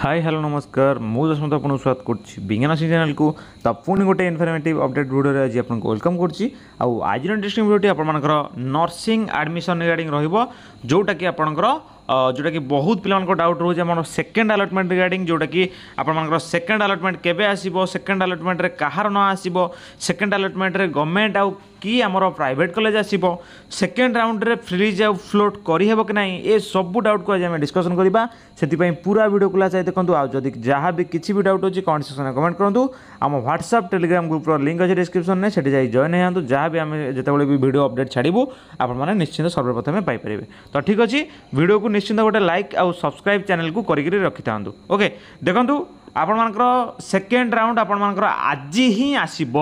high hello ନମସ୍କାର ମୁଁ ଯଶମନ୍ତ ଆପଣଙ୍କୁ ସ୍ୱାଗତ କରୁଛି ବିଜ୍ଞାନସି ଚ୍ୟାନେଲକୁ ତ ପୁଣି ଗୋଟେ ଇନଫର୍ମେଟିଭ୍ ଅପଡେଟ୍ ଭିଡ଼ିଓରେ ଆଜି ଆପଣଙ୍କୁ ୱେଲକମ୍ କରୁଛି ଆଉ ଆଜିର ଇଣ୍ଟରେଷ୍ଟିଂ ଭିଡ଼ିଓଟି ଆପଣମାନଙ୍କର ନର୍ସିଂ ଆଡ଼ମିସନ୍ ରିଗାର୍ଡ଼ିଂ ରହିବ ଯେଉଁଟାକି ଆପଣଙ୍କର ଯେଉଁଟାକି ବହୁତ ପିଲାମାନଙ୍କ ଡାଉଟ୍ ରହୁଛି ଆମର ସେକେଣ୍ଡ ଆଲଟମେଣ୍ଟ ରିଗାର୍ଡ଼ିଂ ଯେଉଁଟାକି ଆପଣମାନଙ୍କର ସେକେଣ୍ଡ ଆଲଟମେଣ୍ଟ କେବେ ଆସିବ ସେକେଣ୍ଡ ଆଲଟମେଣ୍ଟରେ କାହାର ନ ଆସିବ ସେକେଣ୍ଡ ଆଲଟମେଣ୍ଟରେ ଗଭର୍ଣ୍ଣମେଣ୍ଟ ଆଉ କି ଆମର ପ୍ରାଇଭେଟ୍ କଲେଜ ଆସିବ ସେକେଣ୍ଡ ରାଉଣ୍ଡରେ ଫ୍ରିଜ୍ ଆଉ ଫ୍ଲୋଟ୍ କରିହେବ କି ନାହିଁ ଏ ସବୁ ଡାଉଟ୍କୁ ଆଜି ଆମେ ଡିସ୍କସନ୍ କରିବା ସେଥିପାଇଁ ପୁରା ଭିଡ଼ିଓକୁ ଲାଚାଇ ଦେଖନ୍ତୁ ଆଉ ଯଦି ଯାହା ବି କିଛି ବି ଡାଉଟ୍ ଅଛି କମେଣ୍ଟ ସେକ୍ସନ୍ରେ କମେଣ୍ଟ କରନ୍ତୁ ଆମ ହ୍ୱାଟ୍ସଆପ୍ ଟେଲିଗ୍ରାମ ଗ୍ରୁପ୍ର ଲିଙ୍କ୍ ଅଛି ଡିସ୍କ୍ରିପସନ୍ରେ ସେଠି ଯାଇ ଜଏନ୍ ହେଇଯାଆନ୍ତୁ ଯାହା ବି ଆମେ ଯେତେବେଳେ ବି ଭିଡ଼ିଓ ଅପଡ଼େଟ୍ ଛାଡ଼ିବୁ ଆପଣମାନେ ନିଶ୍ଚିନ୍ତ ସର୍ବପ୍ରଥମେ ପାଇପାରିବେ ତ ଠିକ୍ ଅଛି ଭିଡ଼ିଓକୁ ନିଶ୍ଚିନ୍ତ ଗୋଟେ ଲାଇକ୍ ଆଉ ସବସ୍କ୍ରାଇବ୍ ଚ୍ୟାନେଲ୍କୁ କରିକିରି ରଖିଥାନ୍ତୁ ଓକେ ଦେଖନ୍ତୁ ଆପଣମାନଙ୍କର ସେକେଣ୍ଡ ରାଉଣ୍ଡ ଆପଣମାନଙ୍କର ଆଜି ହିଁ ଆସିବ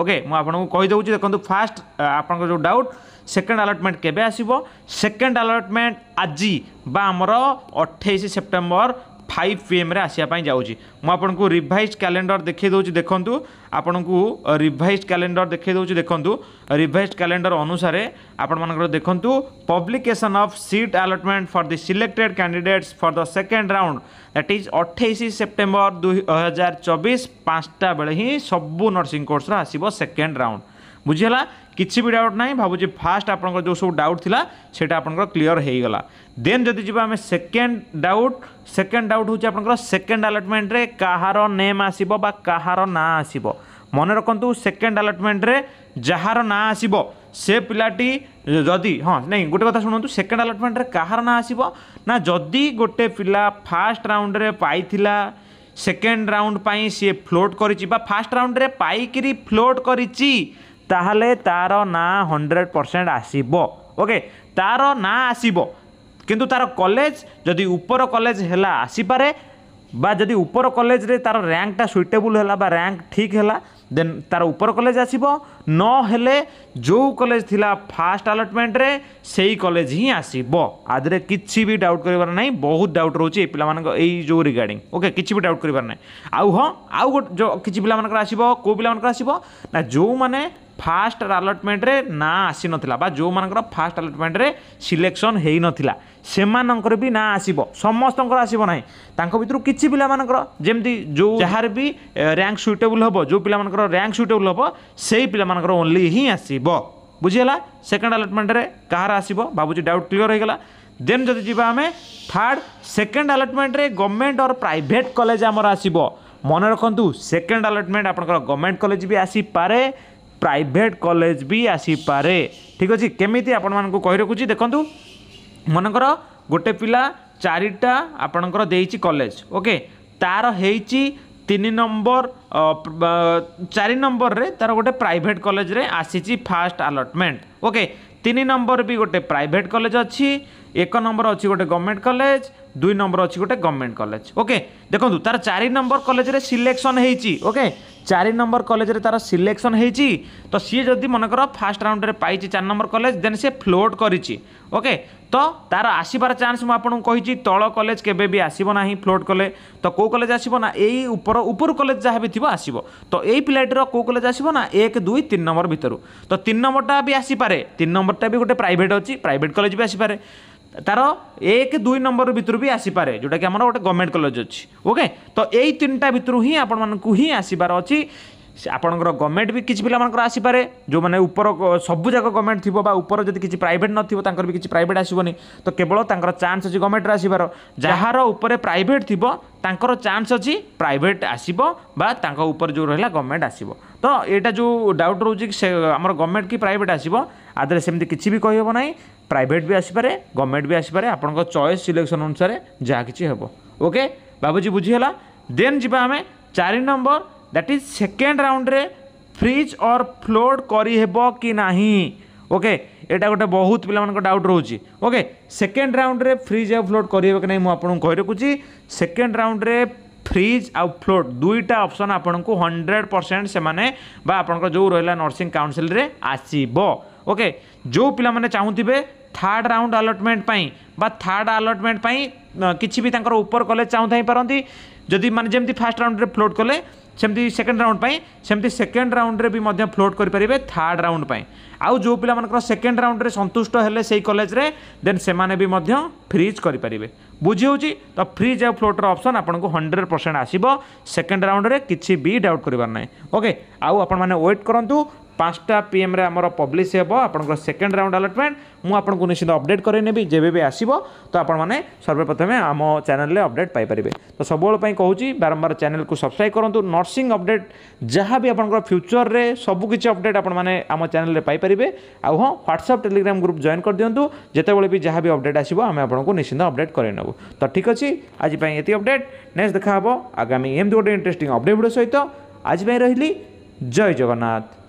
ଓକେ ମୁଁ ଆପଣଙ୍କୁ କହିଦେଉଛି ଦେଖନ୍ତୁ ଫାଷ୍ଟ ଆପଣଙ୍କର ଯେଉଁ ଡାଉଟ୍ ସେକେଣ୍ଡ ଆଲଟମେଣ୍ଟ କେବେ ଆସିବ ସେକେଣ୍ଡ ଆଲଟମେଣ୍ଟ ଆଜି ବା ଆମର ଅଠେଇଶ ସେପ୍ଟେମ୍ବର फाइव पीएम्रे आसवाई जाऊँगी मुझे रिभाइज क्यालेंडर देखई दूसरी देखूँ आपण को रिभाइज क्यालेंडर देखई दूसरी देखूँ रिभाइज क्यालेंडर अनुसार आपण देखूँ publication of seat allotment for the selected candidates for the second round that is अठाई September दुई हजार चौबीस पाँचटा बेले ही सबू नर्सिंग कोर्स आसो सेकेंड राउंड बुझीला କିଛି ବି ଡାଉଟ୍ ନାହିଁ ଭାବୁଛି ଫାଷ୍ଟ ଆପଣଙ୍କର ଯେଉଁ ସବୁ ଡାଉଟ୍ ଥିଲା ସେଇଟା ଆପଣଙ୍କର କ୍ଲିଅର୍ ହୋଇଗଲା ଦେନ୍ ଯଦି ଯିବା ଆମେ ସେକେଣ୍ଡ ଡାଉଟ୍ ସେକେଣ୍ଡ ଡାଉଟ୍ ହେଉଛି ଆପଣଙ୍କର ସେକେଣ୍ଡ ଆଲଟମେଣ୍ଟରେ କାହାର ନେମ୍ ଆସିବ ବା କାହାର ନାଁ ଆସିବ ମନେ ରଖନ୍ତୁ ସେକେଣ୍ଡ ଆଲଟମେଣ୍ଟରେ ଯାହାର ନାଁ ଆସିବ ସେ ପିଲାଟି ଯଦି ହଁ ନାଇଁ ଗୋଟେ କଥା ଶୁଣନ୍ତୁ ସେକେଣ୍ଡ ଆଲଟମେଣ୍ଟରେ କାହାର ନାଁ ଆସିବ ନା ଯଦି ଗୋଟେ ପିଲା ଫାଷ୍ଟ ରାଉଣ୍ଡରେ ପାଇଥିଲା ସେକେଣ୍ଡ ରାଉଣ୍ଡ ପାଇଁ ସିଏ ଫ୍ଲୋଟ୍ କରିଛି ବା ଫାଷ୍ଟ ରାଉଣ୍ଡରେ ପାଇକିରି ଫ୍ଲୋଟ୍ କରିଛି ତାହେଲେ ତା'ର ନାଁ ହଣ୍ଡ୍ରେଡ଼ ପରସେଣ୍ଟ ଆସିବ ଓକେ ତା'ର ନାଁ ଆସିବ କିନ୍ତୁ ତା'ର କଲେଜ ଯଦି ଉପର କଲେଜ ହେଲା ଆସିପାରେ বা যদি উপর কলেজে তার র্যাঙ্কটা সুইটেবল হল বা র্যাঙ্ক ঠিক হল দেন তার উপর কলেজ আসব নহলে যে কলেজ লা ফার্স্ট আলটমেন্টরে সেই কলেজ হি আসব আদরে কিছু বি ডাউট করবার নাই বহুত ডাউট রয়েছে এই পিলা এই যে রিগার্ডিং ওকে কিছু বি ডাউট করবার নাই আউ হ আউ কিছু পিলা আসব কেউ পিলা আসব না যে ফার্স্ট আଲଟমেন্টরে না আসিনথিলা বা ଯେଉଁମାନଙ୍କର ফার্স্ট আଲଟমেন্টরে সিলেকশন ହେଇନଥିଲା ସେମାନଙ୍କର ବି ନା ଆସିବ ସମସ୍ତଙ୍କର ଆସିବ ନାହିଁ ତାଙ୍କ ଭିତରୁ କିଛି ପିଲାମାନଙ୍କର ଯେମିତି ଯେଉଁ ଯାହାର ବି ର୍ୟାଙ୍କ ସୁଇଟେବୁଲ୍ ହେବ ଯେଉଁ ପିଲାମାନଙ୍କର ର୍ୟାଙ୍କ ସୁଇଟେବୁଲ୍ ହେବ ସେଇ ପିଲାମାନଙ୍କର ଓନ୍ଲି ହିଁ ଆସିବ ବୁଝିଗଲା ସେକେଣ୍ଡ ଆଲଟମେଣ୍ଟରେ କାହାର ଆସିବ ଭାବୁଛି ଡାଉଟ୍ କ୍ଲିଅର୍ ହୋଇଗଲା ଦେନ୍ ଯଦି ଯିବା ଆମେ ଥାର୍ଡ଼ ସେକେଣ୍ଡ ଆଲଟମେଣ୍ଟରେ ଗଭର୍ଣ୍ଣମେଣ୍ଟ ଅର୍ ପ୍ରାଇଭେଟ୍ କଲେଜ ଆମର ଆସିବ ମନେ ରଖନ୍ତୁ ସେକେଣ୍ଡ ଆଲଟମେଣ୍ଟ ଆପଣଙ୍କର ଗଭର୍ଣ୍ଣମେଣ୍ଟ କଲେଜ ବି ଆସିପାରେ ପ୍ରାଇଭେଟ୍ କଲେଜ ବି ଆସିପାରେ ଠିକ୍ ଅଛି କେମିତି ଆପଣମାନଙ୍କୁ କହି ରଖୁଛି ଦେଖନ୍ତୁ ମନେକର ଗୋଟେ ପିଲା ଚାରିଟା ଆପଣଙ୍କର ଦେଇଛି କଲେଜ ଓକେ ତା'ର ହେଇଛି ତିନି ନମ୍ବର ଚାରି ନମ୍ବରରେ ତା'ର ଗୋଟେ ପ୍ରାଇଭେଟ୍ କଲେଜରେ ଆସିଛି ଫାଷ୍ଟ ଆଲଟମେଣ୍ଟ ଓକେ ତିନି ନମ୍ବର ବି ଗୋଟେ ପ୍ରାଇଭେଟ୍ କଲେଜ ଅଛି ଏକ ନମ୍ବର ଅଛି ଗୋଟେ ଗଭର୍ଣ୍ଣମେଣ୍ଟ କଲେଜ ଦୁଇ ନମ୍ବର ଅଛି ଗୋଟେ ଗଭର୍ଣ୍ଣମେଣ୍ଟ କଲେଜ ଓକେ ଦେଖନ୍ତୁ ତା'ର ଚାରି ନମ୍ବର କଲେଜରେ ସିଲେକ୍ସନ୍ ହେଇଛି ଓକେ চারি নম্বর কলেজে তার সিলেকশন হয়েছি তো সি যদি মনেকর ফার্স্ট রাউন্ডে পাইছি চার নম্বর কলেজ দেন সে ফ্লোট করেছি ওকে তো তার আসবার চান্স মু আপনার কী তল কলেজ কেবে বি আসব না ফ্লোট কলে তো কেউ কলেজ আসব না এই উপর উপর কলেজ যা বি আসব তো এই পিলাটির কেউ কলেজ আসব না এক দুই তিন নম্বর ভিতর তো তিন নম্বরটা বি আসিপারে তিন নম্বরটা বি গোটে প্রাইভেট অছি প্রাইভেট কলেজ বি আসিপারে তার এক দুই নম্বর ভিতর বি আসিপারে যেটাকি আমার গোটে গভর্নমেন্ট কলেজ অছি ওকে তো এই তিনটা ভিতর হি আপনার হি আসবার অছি ଆପଣଙ୍କର ଗଭର୍ଣ୍ଣମେଣ୍ଟ ବି କିଛି ପିଲାମାନଙ୍କର ଆସିପାରେ ଯେଉଁମାନେ ଉପର ସବୁଯାକ ଗଭର୍ଣ୍ଣମେଣ୍ଟ ଥିବ ବା ଉପର ଯଦି କିଛି ପ୍ରାଇଭେଟ୍ ନଥିବ ତାଙ୍କର ବି କିଛି ପ୍ରାଇଭେଟ୍ ଆସିବନି ତ କେବଳ ତାଙ୍କର ଚାନ୍ସ ଅଛି ଗଭର୍ଣ୍ଣମେଣ୍ଟରେ ଆସିବାର ଯାହାର ଉପରେ ପ୍ରାଇଭେଟ୍ ଥିବ ତାଙ୍କର ଚାନ୍ସ ଅଛି ପ୍ରାଇଭେଟ୍ ଆସିବ ବା ତାଙ୍କ ଉପରେ ଯେଉଁ ରହିଲା ଗଭର୍ଣ୍ଣମେଣ୍ଟ ଆସିବ ତ ଏଇଟା ଯେଉଁ ଡାଉଟ୍ ରହୁଛି ସେ ଆମର ଗଭର୍ଣ୍ଣମେଣ୍ଟ କି ପ୍ରାଇଭେଟ୍ ଆସିବ ଆଦେହରେ ସେମିତି କିଛି ବି କହିହେବ ନାହିଁ ପ୍ରାଇଭେଟ୍ ବି ଆସିପାରେ ଗଭର୍ଣ୍ଣମେଣ୍ଟ ବି ଆସିପାରେ ଆପଣଙ୍କ ଚଏସ୍ ସିଲେକ୍ସନ୍ ଅନୁସାରେ ଯାହା କିଛି ହେବ ଓକେ ବାବୁଜୀ ବୁଝିଗଲା ଦେନ୍ ଯିବା ଆମେ ଚାରି ନମ୍ବର ଦ୍ୟାଟ୍ ଇଜ୍ ସେକେଣ୍ଡ ରାଉଣ୍ଡରେ ଫ୍ରିଜ୍ ଅର୍ ଫ୍ଲୋଡ଼୍ କରିହେବ କି ନାହିଁ ଓକେ ଏଇଟା ଗୋଟେ ବହୁତ ପିଲାମାନଙ୍କ ଡାଉଟ୍ ରହୁଛି ଓକେ ସେକେଣ୍ଡ ରାଉଣ୍ଡରେ ଫ୍ରିଜ୍ ଆଉ ଫ୍ଲୋଟ୍ କରିହେବ କି ନାହିଁ ମୁଁ ଆପଣଙ୍କୁ କହି ରଖୁଛି ସେକେଣ୍ଡ ରାଉଣ୍ଡରେ ଫ୍ରିଜ୍ ଆଉ ଫ୍ଲୋଟ୍ ଦୁଇଟା ଅପସନ୍ ଆପଣଙ୍କୁ ହଣ୍ଡ୍ରେଡ଼ ପରସେଣ୍ଟ ସେମାନେ ବା ଆପଣଙ୍କର ଯେଉଁ ରହିଲା ନର୍ସିଂ କାଉନସିଲ୍ରେ ଆସିବ ଓକେ ଯେଉଁ ପିଲାମାନେ ଚାହୁଁଥିବେ third round allotment third allotment किसी भी ऊपर कले चाहू थी पारती जब मैंने जमी फास्ट राउंड में फ्लोट कले सेमती सेकेंड राउंड सेमती सेकेंड राउंड में भी फ्लोट करेंगे थार्ड राउंड आउ जो पिला सेकेंड राउंड में सन्तुष्ट है कलेज देन से भी फ्रिज करेंगे बुझी तो फ्रिज आ फ्लोटर अप्सन आपको हंड्रेड परसेंट आसव सेकेंड राउंड में किसी भी डाउट करके आउ आप वेट करूँ পাঁচটা পিএম্রে আমার পব্লিশ হব আপনার সেকেন্ড রাউন্ড আলটমেন্ট মু আপনার নিশ্চিত অপডেট করে নেবি যেবে আসব তো আপনার সর্বপ্রথমে আম চ্যানেলে অপডেট পাইপারে তো সবুবেলা কুচি বারম্বার চ্যানেলকে সবসক্রাইব করতু নর্সিং অপডেট যা বি আপনার ফ্যুচর্রে সবুকিছি অপডেট আপনার আম চ্যানেলে পাইপারে আহ হোয়াটসঅ্যাপ টেলিগ্রাম গ্রুপ জয়েন করদিও যেতবে বি যা বি অপডেট আসব আমি আপনার নিশ্চিত অপডেট করে নেবু তো ঠিক আছে আজ এত অপডেট নেক্সট দেখা হব আগামী এমতি গোটে ইন্টারেস্টিং অপডেট ভিডিও সহ আজ রহলি জয় জগন্নাথ